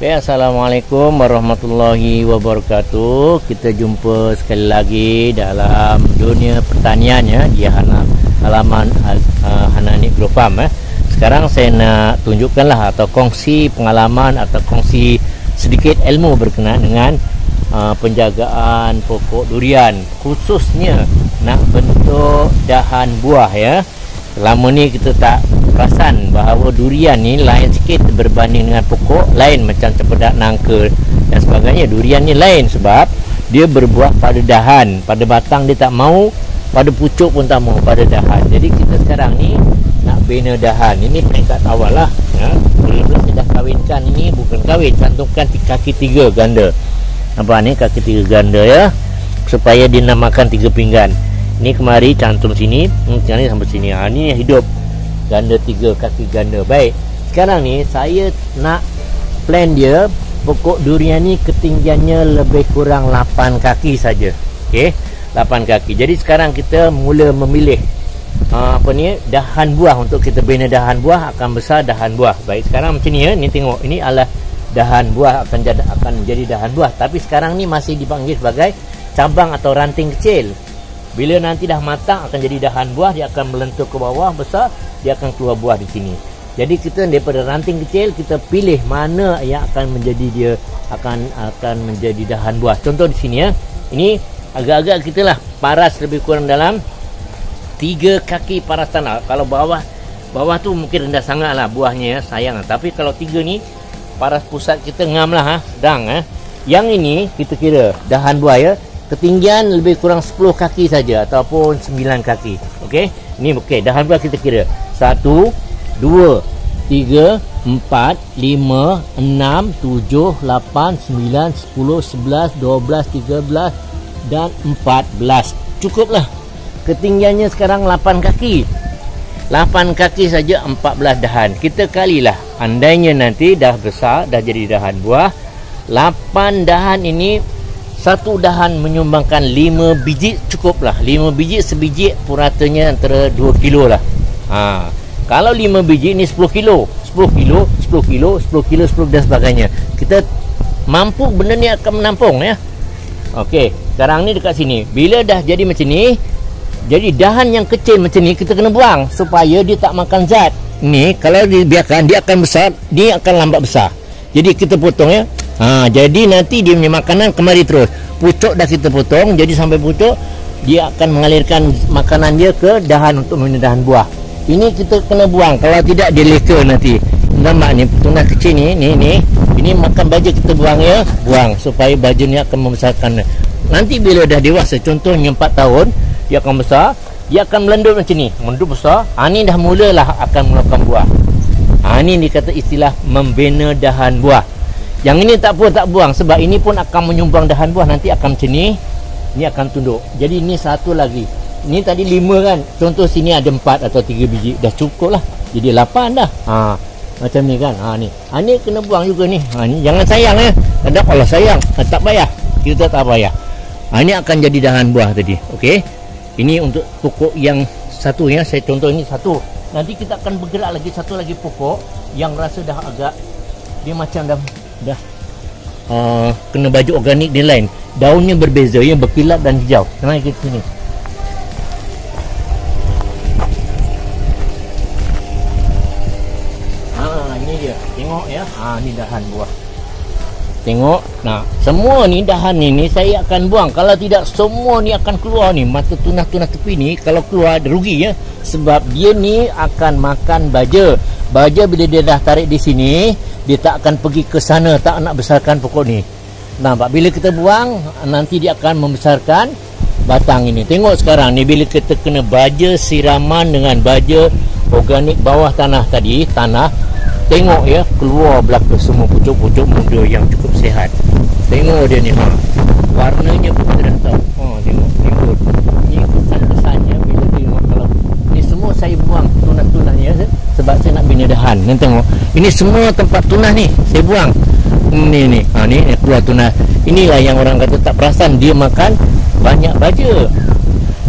Baik, Assalamualaikum warahmatullahi wabarakatuh. Kita jumpa sekali lagi dalam dunia pertanian ya di halaman uh, Hanani Group Farm eh. Sekarang saya nak tunjukkanlah atau kongsi pengalaman atau kongsi sedikit ilmu berkenaan dengan uh, penjagaan pokok durian khususnya nak bentuk dahan buah ya. Selama ni kita tak perasan bahawa durian ni lain sikit berbanding dengan pokok lain macam cempedak nangka dan sebagainya. Durian ni lain sebab dia berbuah pada dahan. Pada batang dia tak mau pada pucuk pun tak mau pada dahan. Jadi kita sekarang ni nak bina dahan. Ini peringkat awal lah ya. bila saya dah kahwinkan ini bukan kahwin cantumkan kaki tiga ganda. Apa ni? Kaki tiga ganda ya. Supaya dinamakan tiga pinggan. Ini kemari cantum sini hmm, ni sampai sini. Ha, ini hidup ganda tiga kaki ganda. Baik sekarang ni saya nak plan dia pokok durian ni ketinggiannya lebih kurang 8 kaki saja. Okey 8 kaki. Jadi sekarang kita mula memilih uh, apa ni dahan buah. Untuk kita bina dahan buah akan besar dahan buah. Baik sekarang macam ni ya. Ni tengok ini adalah dahan buah akan jadi akan jadi dahan buah. Tapi sekarang ni masih dipanggil sebagai cabang atau ranting kecil bila nanti dah matang akan jadi dahan buah dia akan melentur ke bawah besar dia akan keluar buah di sini. Jadi kita daripada ranting kecil kita pilih mana yang akan menjadi dia akan akan menjadi dahan buah. Contoh di sini ya. Ini agak-agak kita lah paras lebih kurang dalam tiga kaki paras tanah. Kalau bawah bawah tu mungkin rendah sangat lah buahnya ya sayang. Tapi kalau tiga ni paras pusat kita ngam lah ha, dang eh. Yang ini kita kira dahan buah ya ketinggian lebih kurang 10 kaki saja ataupun 9 kaki. Okey? Ini okey dahan buah kita kira. 1 2 3 4 5 6 7 8 9 10 11 12 13 dan 14 cukuplah. Ketinggiannya sekarang 8 kaki. 8 kaki saja 14 dahan. Kita kalilah. Andainya nanti dah besar dah jadi dahan buah 8 dahan ini satu dahan menyumbangkan 5 biji cukuplah 5 biji sebiji puratanya antara 2 kilo lah. Ha. kalau 5 biji ni 10 kilo 10 kilo 10 kilo 10 kilo 10 dan sebagainya. Kita mampu benda ni akan menampung ya. Okey, sekarang ni dekat sini. Bila dah jadi macam ni jadi dahan yang kecil macam ni kita kena buang supaya dia tak makan zat. Ni kalau dibiarkan dia akan besar dia akan lambat besar. Jadi kita potong ya Ha, jadi nanti dia punya makanan kemari terus. Pucuk dah kita potong, jadi sampai pucuk dia akan mengalirkan makanan dia ke dahan untuk minum dahan buah. Ini kita kena buang, kalau tidak dia leka nanti. Nampak ni tunas kecil ni, ni ni. Ini makan baja kita buang ya, buang supaya baja ni akan membesarkan. Nanti bila dah dewasa, contohnya 4 tahun, dia akan besar, dia akan melendut macam ni. Melendut besar, ha, ni dah mulalah akan mengeluarkan buah. Ha, ni dikata istilah membina dahan buah. Yang ini tak apa tak buang sebab ini pun akan menyumbang dahan buah nanti akan macam ni. Ini akan tunduk. Jadi ini satu lagi. Ini tadi lima kan. Contoh sini ada empat atau tiga biji. Dah cukup lah. Jadi lapan dah. Ha, macam ni kan. Ha, ni. Ha, ni kena buang juga ni. Ha, ni. Jangan sayang ya. Ada kalau sayang. Ha, tak payah. Kita tak payah. Ha, ini akan jadi dahan buah tadi. Okey. Ini untuk pokok yang satu ya. Saya contoh ini satu. Nanti kita akan bergerak lagi satu lagi pokok yang rasa dah agak dia macam dah dah. Uh, kena baju organik dia lain. Daunnya berbeza yang berkilat dan hijau. Kenapa kita sini? Ha ini dia. Tengok ya. Ha ni dahan buah. Tengok. Nah semua ni dahan ni ni saya akan buang. Kalau tidak semua ni akan keluar ni. Mata tunah-tunah tepi ni kalau keluar rugi ya. Sebab dia ni akan makan baja. Baja bila dia dah tarik di sini dia tak akan pergi ke sana tak nak besarkan pokok ni. Nampak bila kita buang nanti dia akan membesarkan batang ini. Tengok sekarang ni bila kita kena baja siraman dengan baja organik bawah tanah tadi tanah tengok ya keluar belaka semua pucuk-pucuk muda yang cukup sehat tengok dia ni ha. warnanya pun kita dah tahu. Ha, tengok tengok. Ni kesan-kesannya bila tengok kalau ni semua saya buang sebab saya nak bina dahan. Ni tengok ini semua tempat tunah ni saya buang. Ni ni. Ha, ni keluar tunah. Inilah yang orang kata tak perasan. Dia makan banyak baja.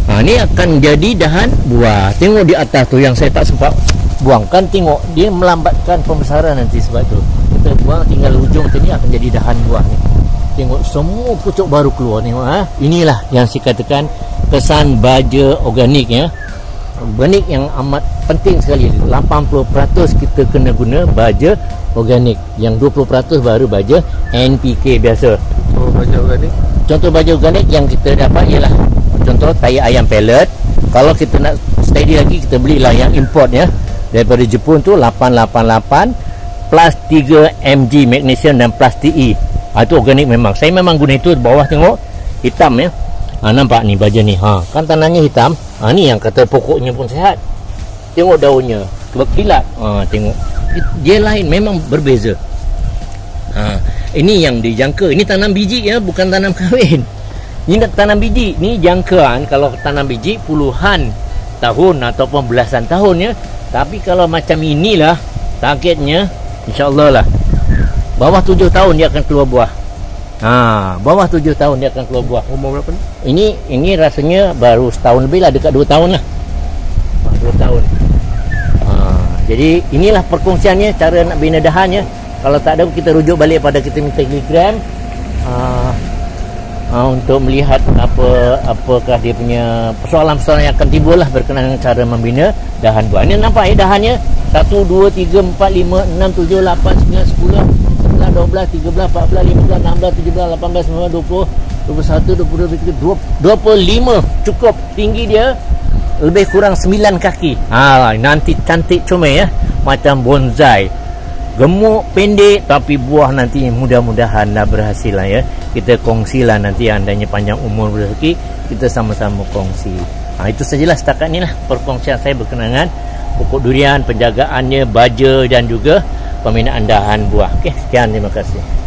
Ha, ni akan jadi dahan buah. Tengok di atas tu yang saya tak sempat buang. Kan tengok dia melambatkan pembesaran nanti sebab tu. Kita buang tinggal ujung hujung macam ni akan jadi dahan buah ni. Tengok semua pucuk baru keluar. Tengok ha? inilah yang saya katakan kesan baja organik ya organik yang amat penting sekali. 80% kita kena guna baja organik. Yang 20% baru baja NPK biasa. Oh baja organik. Contoh baja organik yang kita dapat ialah contoh tayi ayam pellet. Kalau kita nak steady lagi kita belilah yang import ya. Daripada Jepun tu 888 plus 3 mg magnesium dan plus TE ha, itu organik memang. Saya memang guna itu bawah tengok hitam ya ha, nampak ni baja ni? Ha, kan tanahnya hitam. Ha, ni yang kata pokoknya pun sehat. Tengok daunnya berkilat ha, tengok. Dia lain memang berbeza. Ha, ini yang dijangka. Ini tanam biji ya bukan tanam kahwin. Ini tanam biji. Ni jangkaan kalau tanam biji puluhan tahun ataupun belasan tahun ya. Tapi kalau macam inilah targetnya insyaallah lah. Bawah tujuh tahun dia akan keluar buah ha bawah tujuh tahun dia akan keluar buah. Umur berapa ni? Ini ini rasanya baru setahun lebih lah dekat dua tahun lah. Dua tahun. Ha, jadi inilah perkongsiannya cara nak bina dahannya. Kalau tak ada kita rujuk balik pada kita minta telegram ha, uh, untuk melihat apa apakah dia punya persoalan-persoalan yang akan timbul lah berkenaan dengan cara membina dahan buah. Ini nampak ya dahannya? 1 2 3 4 5 6 7 8 9 10 11 12 13 14 15 16 20 21 22 25 cukup tinggi dia. Lebih kurang 9 kaki. Ha nanti cantik comel ya macam bonsai. Gemuk pendek tapi buah nanti mudah-mudahan dah berhasil lah ya. Kita kongsilah nanti andainya panjang umur rezeki kita sama-sama kongsi. Ha, itu sajalah setakat ni lah perkongsian saya berkenaan pokok durian penjagaannya baja dan juga pembinaan dahan buah. Ok sekian terima kasih